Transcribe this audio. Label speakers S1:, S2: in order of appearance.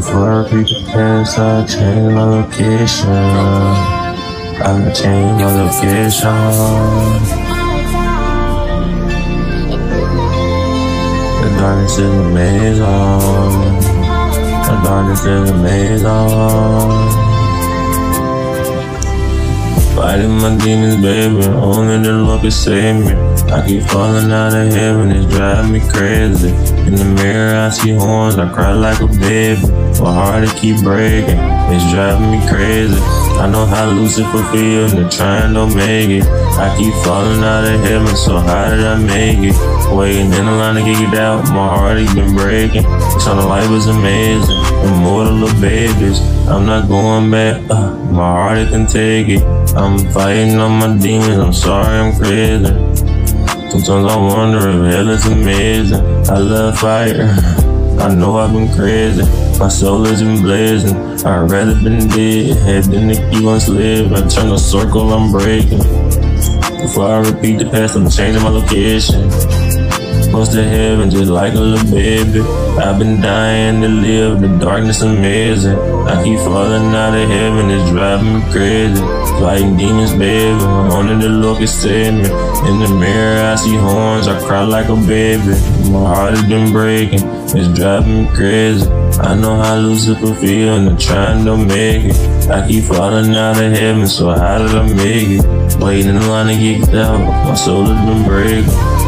S1: Before I repeat the past, I change my location. I change my location. The darkness is amazing. The darkness is amazing. Fighting my demons, baby. Only the Lord can save me. I keep falling out of heaven, it's driving me crazy. In the mirror, I see horns, I cry like a baby. My heart, it keep breaking, it's driving me crazy. I know how Lucifer feels, and trying to make it. I keep falling out of heaven, so how did I make it? Waiting in the line to get it out, my heart has been breaking. So the life was amazing, immortal of babies. I'm not going back, uh, my heart it can take it. I'm fighting on my demons, I'm sorry I'm crazy. Sometimes I wonder if hell is amazing. I love fire, I know I've been crazy. My soul has been blazing. I'd rather been dead, had than to keep on slave. I turn a circle, I'm breaking. Before I repeat the past, I'm changing my location. Close to heaven, just like a little baby. I've been dying to live, the darkness amazing. I keep falling out of heaven, it's driving me crazy. Fighting demons, baby. I'm Only the can save me. In the mirror, I see horns, I cry like a baby. My heart has been breaking, it's driving me crazy. I know how Lucifer feel and I'm trying to make it. I keep falling out of heaven, so how did I make it? Waiting in line to get out, my soul has been breaking.